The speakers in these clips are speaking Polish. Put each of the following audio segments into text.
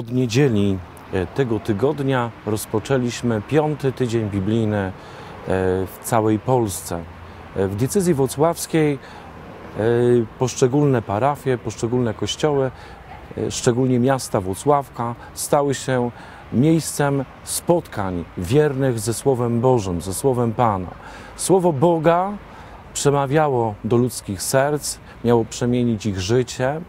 Od niedzieli e, tego tygodnia rozpoczęliśmy piąty tydzień biblijny e, w całej Polsce. E, w diecezji włocławskiej poszczególne parafie, poszczególne kościoły, szczególnie miasta Włocławka, stały się miejscem spotkań wiernych ze Słowem Bożym, ze Słowem Pana. Słowo Boga przemawiało do ludzkich serc, miało przemienić ich życie.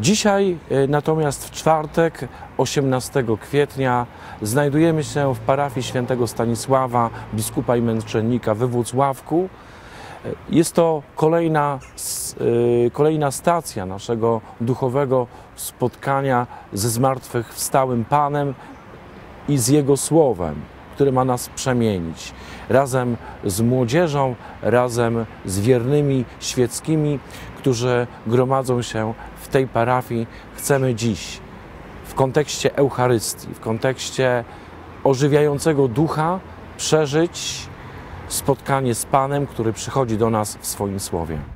Dzisiaj e, natomiast w czwartek, 18 kwietnia, znajdujemy się w parafii świętego Stanisława, biskupa i męczennika we Włocławku. E, jest to kolejna, e, kolejna stacja naszego duchowego spotkania ze zmartwychwstałym Panem i z Jego Słowem, które ma nas przemienić. Razem z młodzieżą, razem z wiernymi świeckimi, którzy gromadzą się w tej parafii, chcemy dziś w kontekście Eucharystii, w kontekście ożywiającego ducha przeżyć spotkanie z Panem, który przychodzi do nas w swoim słowie.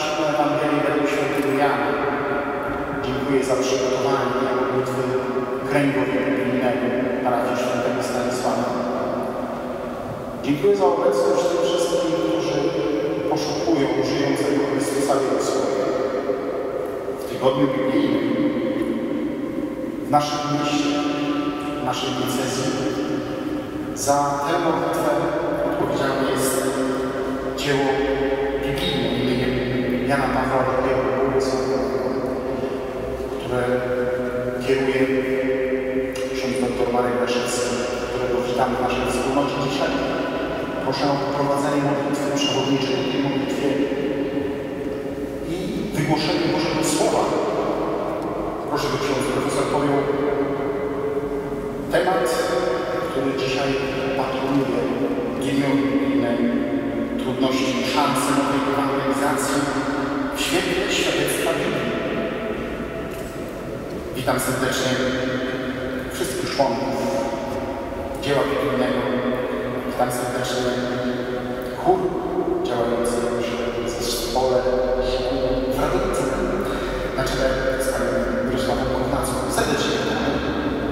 Odczytaliśmy Ewangelię według świętego Jana. Dziękuję za przygotowanie modlitwy kręgu parafii świętego Stanisława. Dziękuję za obecność tym wszystkim, którzy poszukują żyjącego Chrystusa w Jego Słowie. W tygodniu biblijnym, w naszym mieście, w naszej diecezji, za tę modlitwę odpowiedzialne jest dzieło Jana Pawła II, które kieruje ksiądz dr Marek Leszewski, którego witamy w naszej wspólnocie dzisiaj. Proszę o prowadzenie modlitwy przewodniczej w tej modlitwie i wygłoszenie Bożego Słowa. Proszę, by ksiądz profesor pojął temat który dzisiaj patronuje gimnazjum trudności, szanse nowej ewangelizacji świetle świadectwa Biblii. Witam serdecznie wszystkich członków dzieła biblijnego. Witam serdecznie chór działający w zespole szkół w Radowicy na czele z panią Mirosławą Kownacką. Serdecznie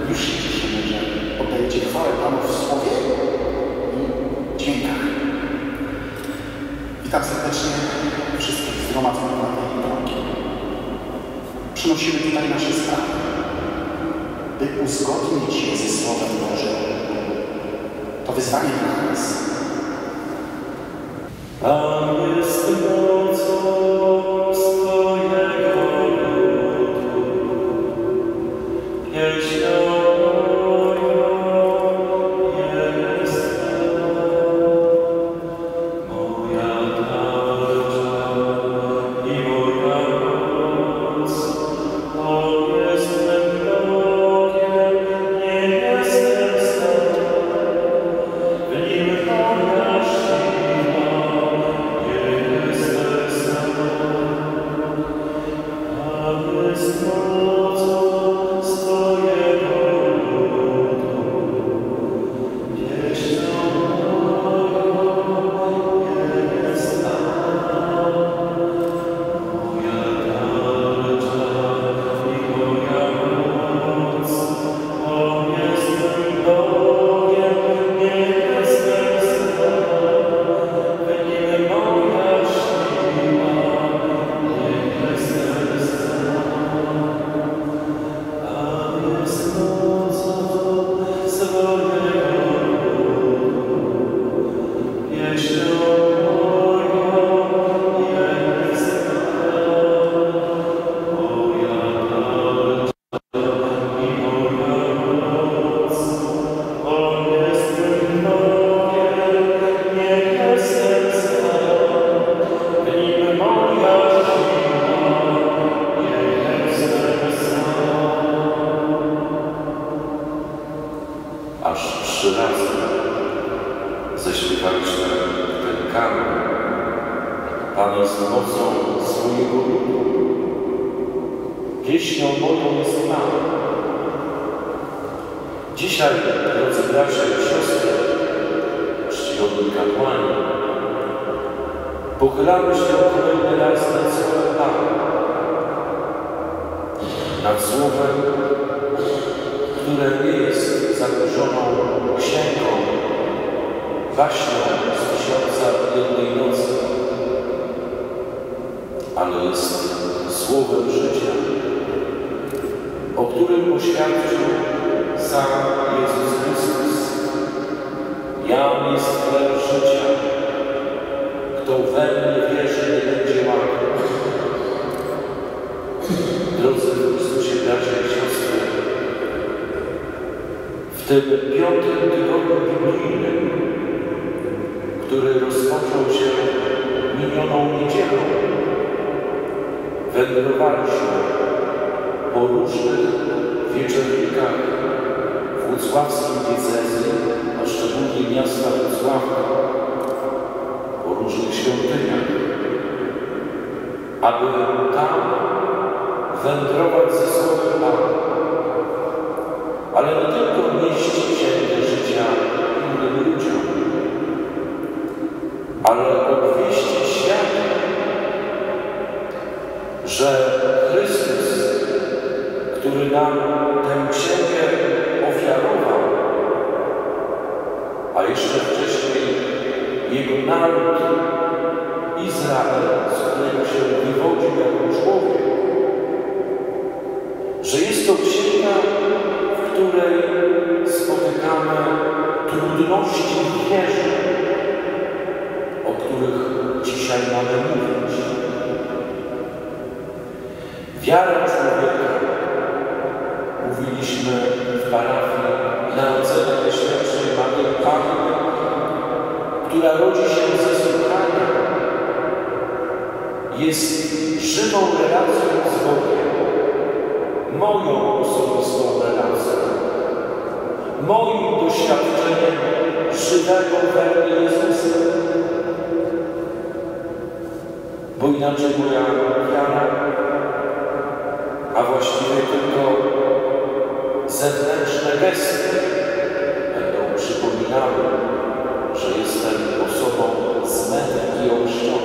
już się cieszymy, że oddajecie chwałę Panu w słowie i dźwiękach. Witam serdecznie wszystkich zgromadzonych na tej drogi. Przynosimy tutaj nasze sprawy, by uzgodnić je ze Słowem Bożym. To wyzwanie dla nas. Nad Słowem, które nie jest zakurzoną księgą, baśnią z tysiąca jednej nocy, ale jest Słowem życia, o którym oświadczył sam Jezus Chrystus. Jam jest chleb życia. Kto we mnie Chrystusie, bracia i siostry, w tym piątym tygodniu biblijnym, który rozpoczął się minioną niedzielą, wędrowaliśmy po różnych wieczornikach w Włocławskiej diecezji, a szczególnie miasta Włocławka, po różnych świątyniach, aby tam wędrować ze Słowem Pana, ale nie tylko nieść księgę życia innym ludziom, ale obwieścić świat, że Chrystus, który nam tę księgę ofiarował, a jeszcze wcześniej jego naród, Wiara człowieka, mówiliśmy w parafii Narodzenia Najświętszej Maryi Panny, która rodzi się ze słuchania, jest żywą relacją z Bogiem, moją osobistą relacją, moim doświadczeniem żywego we Jezusa. Bo inaczej moja wiara, a właściwie tylko zewnętrzne gesty będą przypominały, że jestem osobą z metry i.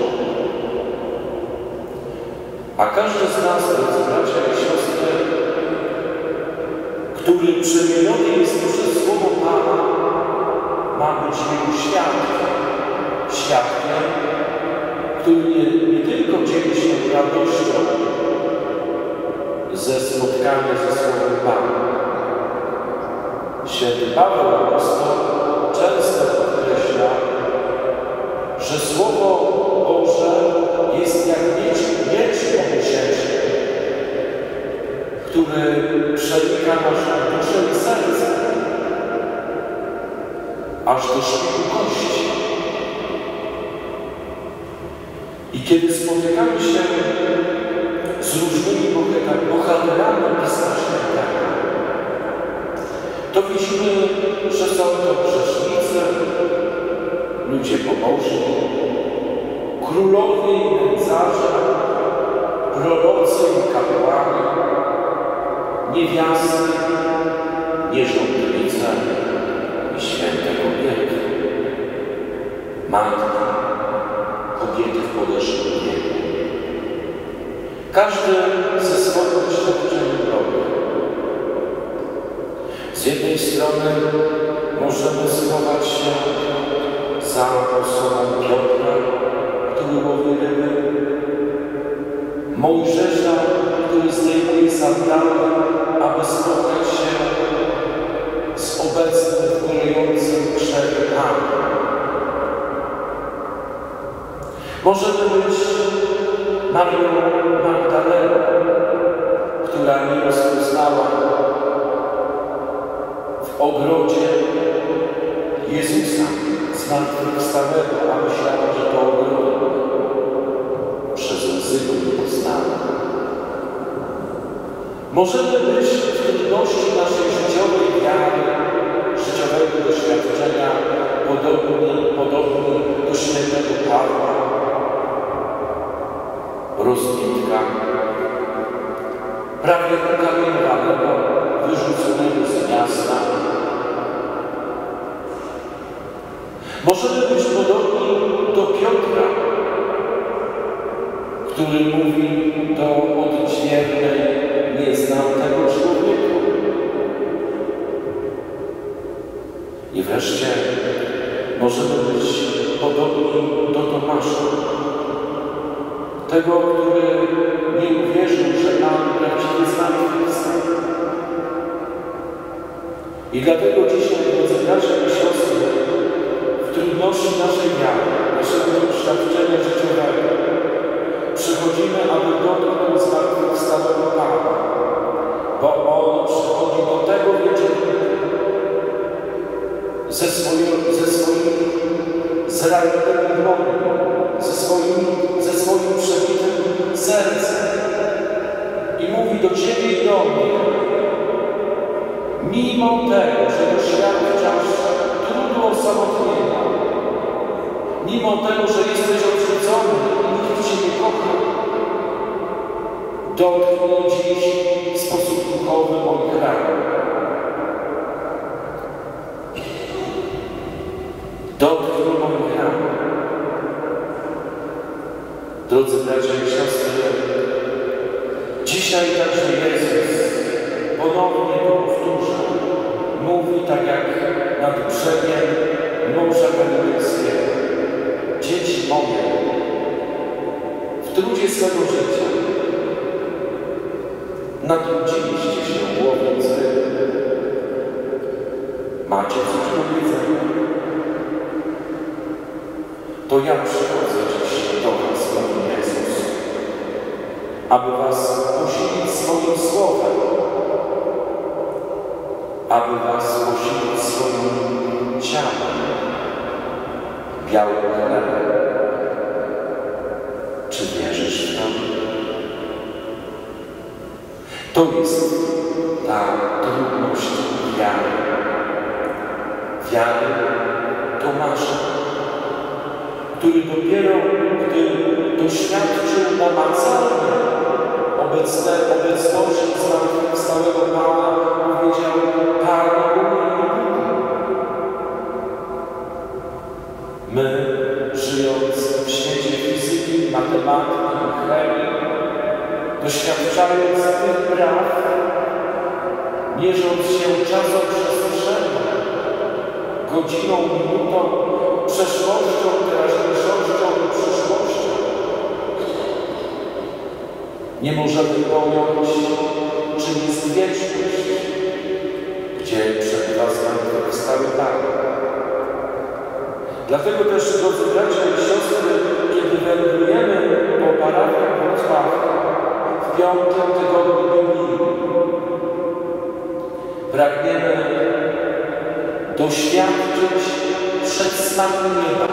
A każdy z nas, drodzy bracia i siostry, który przemieniony jest przez Słowo Pana, ma być Jego świadkiem. Świadkiem, który nie, nie tylko dzieli się radością ze spotkania ze Słowem Pana. Święty Paweł Apostoł często podkreśla, że Słowo Boże jest jak miecz, miecz obosieczny, który przenika naszą duszę i serce, aż do kości. I kiedy spotykamy się z różnymi bohaterami Świętego, to widzimy, że są to grzesznicy, ludzie pobożni, królowie i nędzarze, prorocy i kapłani, niewiasty, nierządnice i święte kobiety, matki, kobiety w podeszłym wieku. Każdy ze swoim doświadczeniem drogi. Z jednej strony możemy schować się za osobą Piotra, który łowi ryby, Mojżesza, który zdejmuje sandały, aby spotkać się z obecnym w kolejącym krzewie Panem. Możemy być Marią Magdaleną, ogrodzie Jezusa zmartwychwstałego, a myślała, że to ogród przez łzy go nie. Możemy być w trudności naszej życiowej wiary, życiowego doświadczenia podobni, podobni do świętego Pawła, rozbitka, prawie ukamienowanego, wyrzuconego z miasta. Możemy być podobni do Piotra, który mówi do odźwiernej, nie znam tego człowieka. I wreszcie możemy być podobni do Tomasza, tego, który nie uwierzył, że Pan prawdziwie zmartwychwstał. I dlatego dzisiaj, drodzy bracia trudności naszej wiary, naszego doświadczenia życiowego, przychodzimy, aby dotknąć zmartwychwstałego Pana, bo On przychodzi do tego wieczoru ze swoimi, ze swoimi zranionymi dłoni, ze swoim, ze swoim przebitym sercem i mówi do Ciebie i do mnie, mimo tego, że doświadczasz trudu osamotnienia, mimo tego, że jesteś odrzucony nikt Cię nie kocha, dotknij dziś w sposób duchowy moich ran. Dotknij moich ran. Drodzy bracia i siostry, dzisiaj także Jezus ponownie to powtórzę. Mówi tak jak nad brzegiem Morza Galilejskiego. Moje, w trudzie swego życia natrudziliście się łowiąc ryby. Macie coś do jedzenia? To ja przychodzę dziś do Was, mówi Jezus, aby Was posilić swoim słowem, aby Was posilić swoim ciałem, białym chlebem. To jest ta trudność wiary. Wiary Tomasza, który dopiero gdy doświadczył namacalnie obecności zmartwychwstałego mierząc się czasoprzestrzenią, godziną, minutą, przeszłością, teraźniejszością i przyszłością, nie możemy pojąć, czym jest wieczność, gdzie przebywa zmartwychwstały Pan. Dlatego też, drodzy bracia i siostry, kiedy wędrujemy po parafiach Wrocławia w piątym tygodniu biblijnym, pragniemy doświadczyć przedsmaku nieba.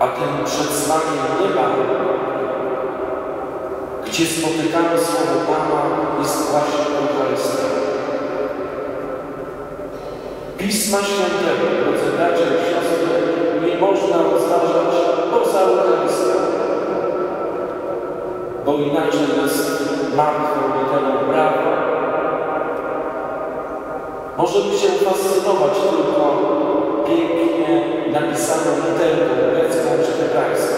A tym przedsmakiem nieba, gdzie spotykamy Słowo Pana, jest właśnie Eucharystia. Pisma Świętego, drodzy bracia i siostry, nie można rozważać poza Eucharystią, bo inaczej jest martwą literą prawa. Możemy się fascynować tylko pięknie napisaną literką grecką czy hebrajską.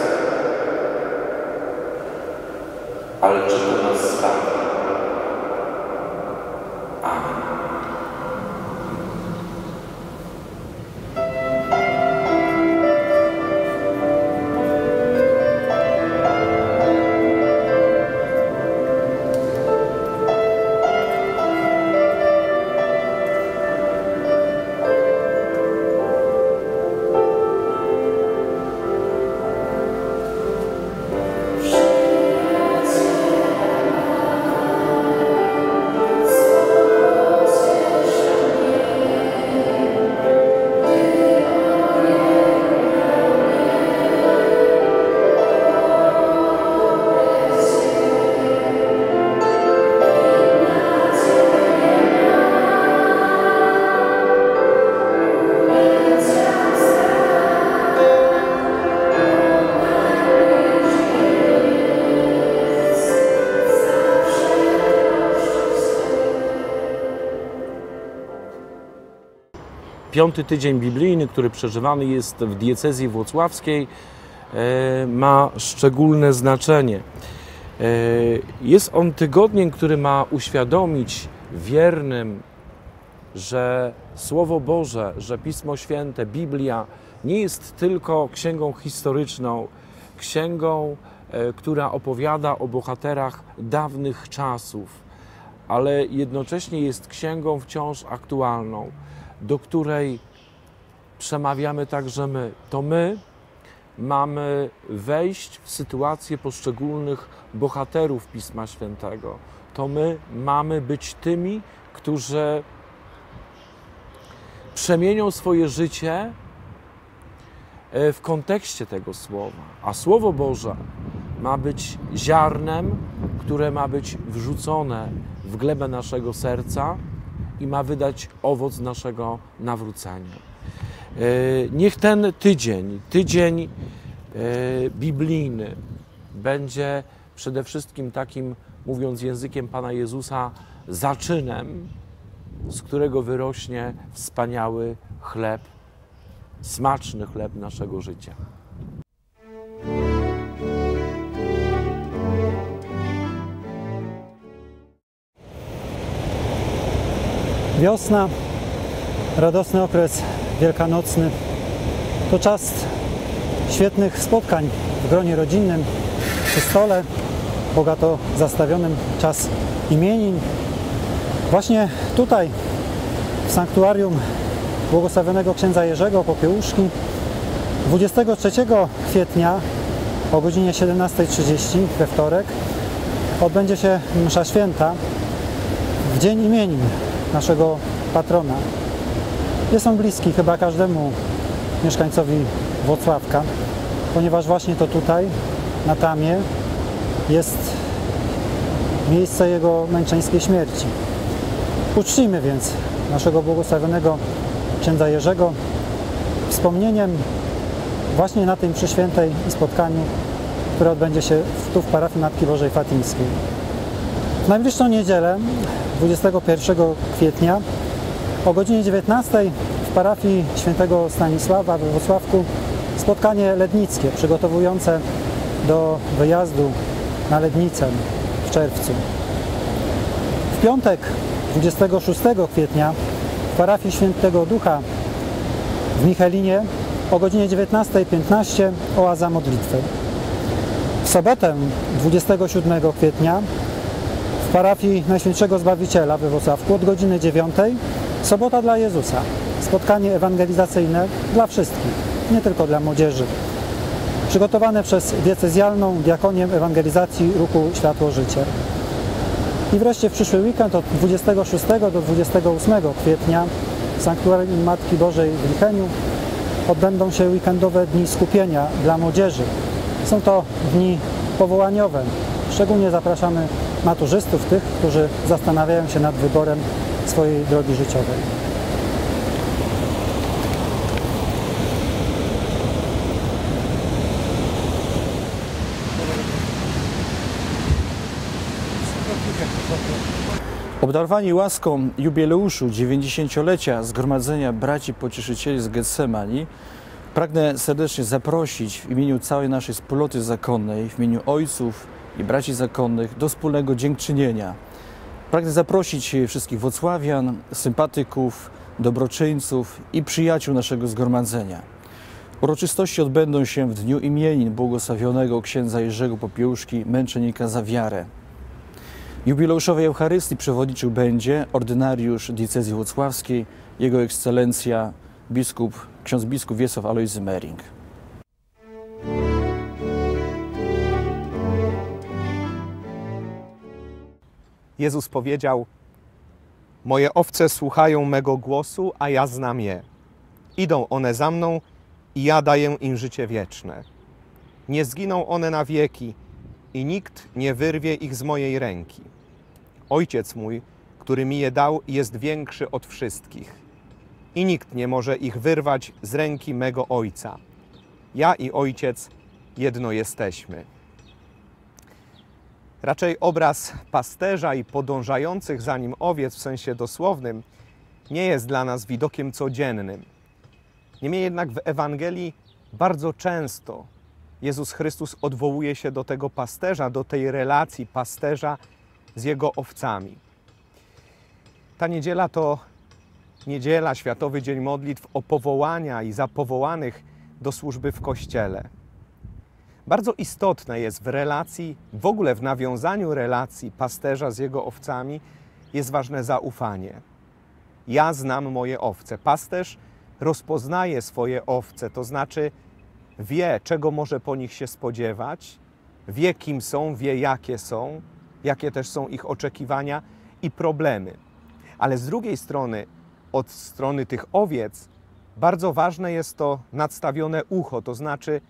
Ale czy to nas zbawi? Piąty tydzień biblijny, który przeżywany jest w diecezji włocławskiej, e, ma szczególne znaczenie. E, jest on tygodniem, który ma uświadomić wiernym, że Słowo Boże, że Pismo Święte, Biblia nie jest tylko księgą historyczną, księgą, e, która opowiada o bohaterach dawnych czasów, ale jednocześnie jest księgą wciąż aktualną, do której przemawiamy także my. To my mamy wejść w sytuację poszczególnych bohaterów Pisma Świętego. To my mamy być tymi, którzy przemienią swoje życie e, w kontekście tego słowa. A Słowo Boże ma być ziarnem, które ma być wrzucone w glebę naszego serca i ma wydać owoc naszego nawrócenia. E, niech ten tydzień, tydzień e, biblijny, będzie przede wszystkim takim, mówiąc językiem Pana Jezusa, zaczynem, z którego wyrośnie wspaniały chleb, smaczny chleb naszego życia. Wiosna, radosny okres wielkanocny to czas świetnych spotkań w gronie rodzinnym, przy stole, bogato zastawionym, czas imienin. Właśnie tutaj, w sanktuarium błogosławionego księdza Jerzego Popiełuszki, 23 kwietnia o godzinie 17.30 we wtorek odbędzie się msza święta w dzień imienin naszego patrona. Jest on bliski chyba każdemu mieszkańcowi Włocławka, ponieważ właśnie to tutaj, na Tamie, jest miejsce jego męczeńskiej śmierci. Uczcijmy więc naszego błogosławionego księdza Jerzego wspomnieniem właśnie na tym przyświętej spotkaniu, które odbędzie się tu w parafii Matki Bożej Fatimskiej. W najbliższą niedzielę 21 kwietnia o godzinie 19 w parafii świętego Stanisława we Wrocławku spotkanie lednickie przygotowujące do wyjazdu na Lednicę w czerwcu. W piątek 26 kwietnia w parafii świętego Ducha w Michelinie o godzinie 19.15 oaza modlitwy. W sobotę 27 kwietnia parafii Najświętszego Zbawiciela we Wrocławku od godziny 9 Sobota dla Jezusa. Spotkanie ewangelizacyjne dla wszystkich, nie tylko dla młodzieży. Przygotowane przez diecezjalną diakonię ewangelizacji ruchu Światło Życie. I wreszcie w przyszły weekend od 26 do 28 kwietnia w Sanktuarium Matki Bożej w Licheniu odbędą się weekendowe dni skupienia dla młodzieży. Są to dni powołaniowe. Szczególnie zapraszamy maturzystów, tych, którzy zastanawiają się nad wyborem swojej drogi życiowej. Obdarowani łaską jubileuszu 90-lecia Zgromadzenia Braci Pocieszycieli z Getsemani, pragnę serdecznie zaprosić w imieniu całej naszej wspólnoty zakonnej, w imieniu ojców i braci zakonnych do wspólnego dziękczynienia. Pragnę zaprosić wszystkich wocławian, sympatyków, dobroczyńców i przyjaciół naszego zgromadzenia. Uroczystości odbędą się w dniu imienin błogosławionego księdza Jerzego Popiełuszki, męczennika za wiarę. Jubileuszowej Eucharystii przewodniczył będzie ordynariusz diecezji włocławskiej, jego ekscelencja biskup, ksiądz biskup Wiesław Alojzy Mering. Jezus powiedział: Moje owce słuchają mego głosu, a ja znam je. Idą one za mną i ja daję im życie wieczne. Nie zginą one na wieki i nikt nie wyrwie ich z mojej ręki. Ojciec mój, który mi je dał, jest większy od wszystkich i nikt nie może ich wyrwać z ręki mego Ojca. Ja i Ojciec jedno jesteśmy. Raczej obraz pasterza i podążających za nim owiec w sensie dosłownym nie jest dla nas widokiem codziennym. Niemniej jednak w Ewangelii bardzo często Jezus Chrystus odwołuje się do tego pasterza, do tej relacji pasterza z jego owcami. Ta niedziela to niedziela, Światowy Dzień Modlitw o powołania i zapowołanych do służby w Kościele. Bardzo istotne jest w relacji, w ogóle w nawiązaniu relacji pasterza z jego owcami, jest ważne zaufanie. Ja znam moje owce. Pasterz rozpoznaje swoje owce, to znaczy wie, czego może po nich się spodziewać, wie, kim są, wie, jakie są, jakie też są ich oczekiwania i problemy. Ale z drugiej strony, od strony tych owiec, bardzo ważne jest to nadstawione ucho, to znaczy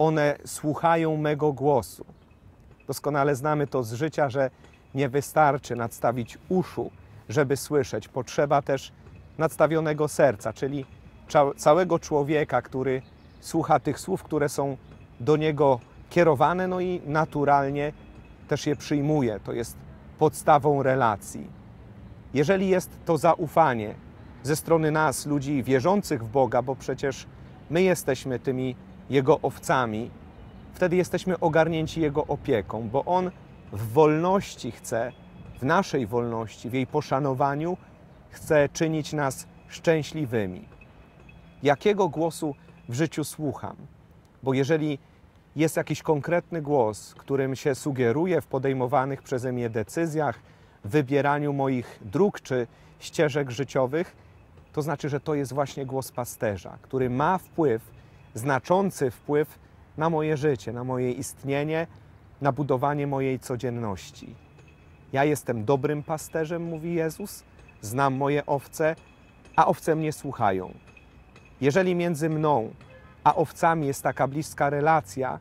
one słuchają mego głosu. Doskonale znamy to z życia, że nie wystarczy nadstawić uszu, żeby słyszeć. Potrzeba też nadstawionego serca, czyli całego człowieka, który słucha tych słów, które są do niego kierowane, no i naturalnie też je przyjmuje. To jest podstawą relacji. Jeżeli jest to zaufanie ze strony nas, ludzi wierzących w Boga, bo przecież my jesteśmy tymi Jego owcami, wtedy jesteśmy ogarnięci Jego opieką, bo On w wolności chce, w naszej wolności, w jej poszanowaniu, chce czynić nas szczęśliwymi. Jakiego głosu w życiu słucham? Bo jeżeli jest jakiś konkretny głos, którym się sugeruję w podejmowanych przeze mnie decyzjach, wybieraniu moich dróg czy ścieżek życiowych, to znaczy, że to jest właśnie głos pasterza, który ma wpływ, znaczący wpływ na moje życie, na moje istnienie, na budowanie mojej codzienności. Ja jestem dobrym pasterzem, mówi Jezus, znam moje owce, a owce mnie słuchają. Jeżeli między mną a owcami jest taka bliska relacja,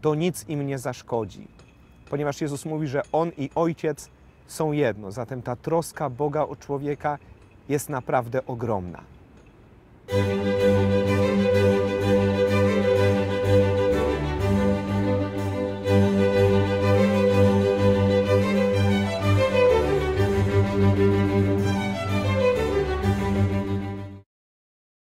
to nic im nie zaszkodzi, ponieważ Jezus mówi, że On i Ojciec są jedno. Zatem ta troska Boga o człowieka jest naprawdę ogromna.